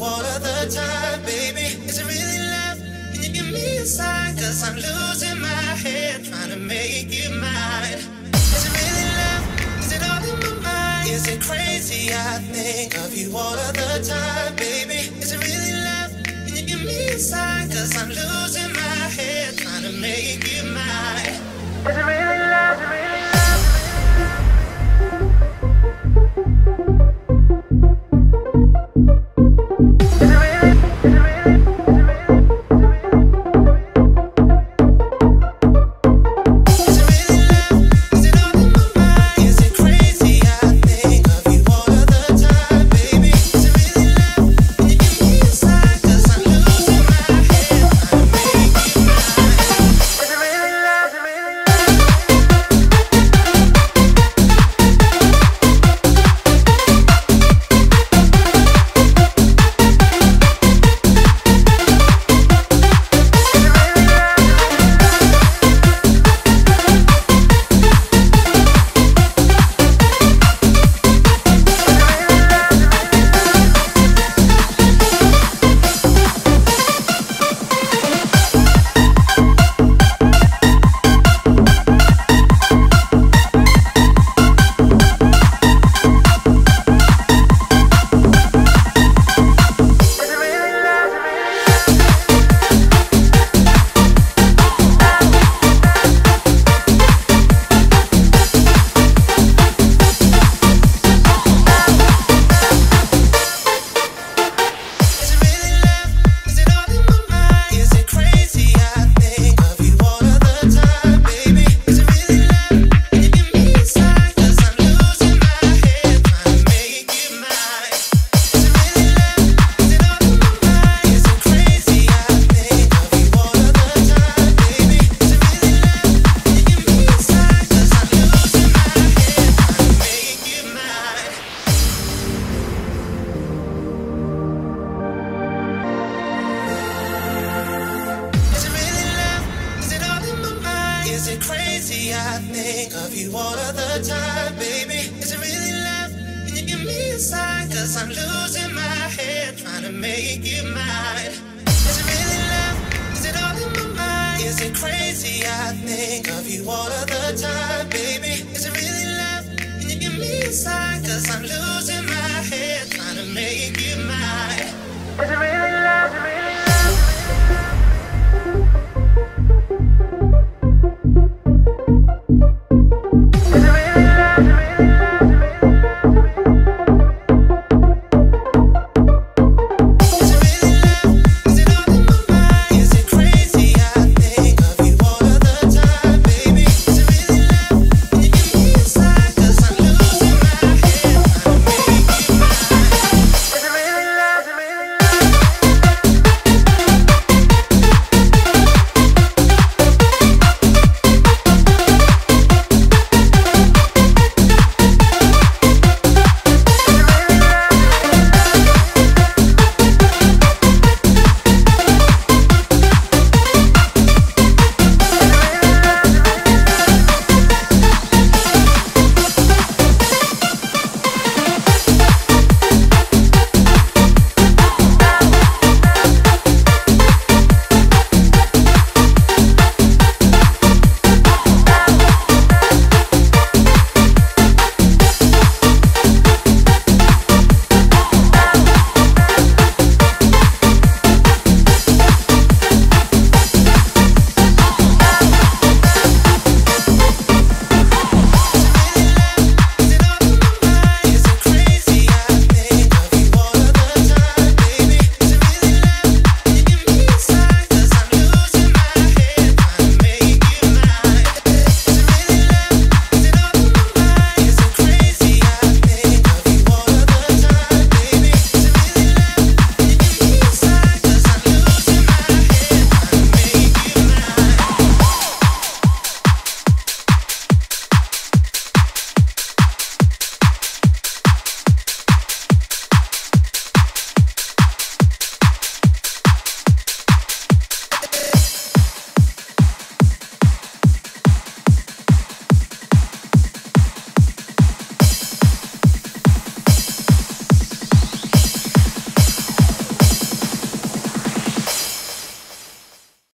all of the time, baby. Is it really love? Can you give me a sign? Cause I'm losing my head trying to make you mine. Is it really love? Is it all in my mind? Is it crazy? I think of you all of the time, baby. Is it really love? Can you give me a sign? Cause I'm losing my head trying to make you mine. Is it really love? Is it really love? Is it crazy? I think of you all of the time, baby. Is it really love? Can you give me a sign? Cause I'm losing my head trying to make you mine. Is it really love? Is it all in my mind? Is it crazy? I think of you all of the time, baby. Is it really love? Can you give me a sign? Cause I'm losing my head trying to make you mine. Is it really